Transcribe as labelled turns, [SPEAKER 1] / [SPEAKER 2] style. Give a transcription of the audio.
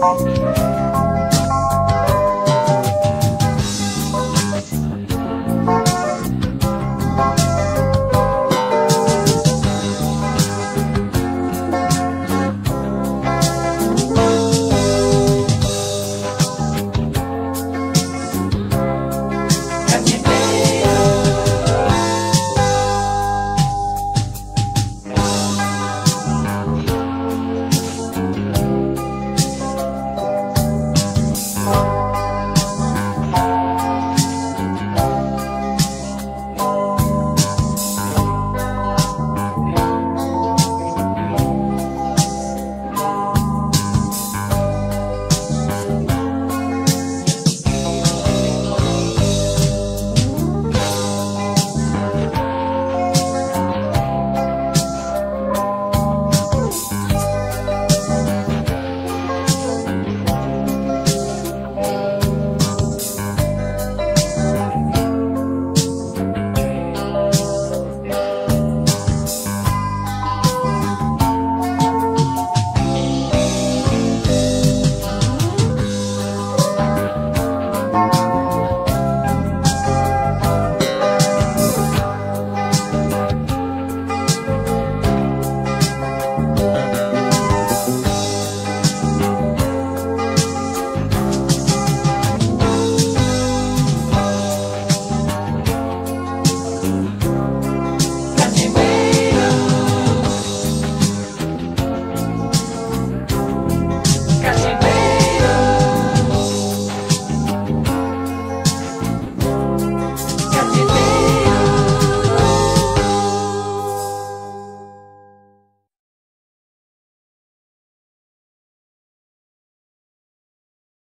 [SPEAKER 1] Música